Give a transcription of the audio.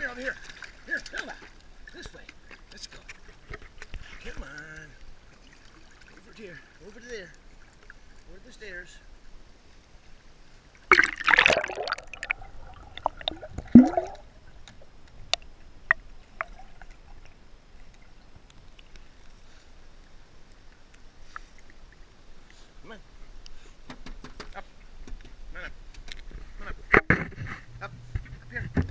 Here, over here. Here, Hilda. This way. Let's go. Come on. Over here. Over to there. Over the stairs. Come on. Up. Come on up. Come on up. Up. Up here.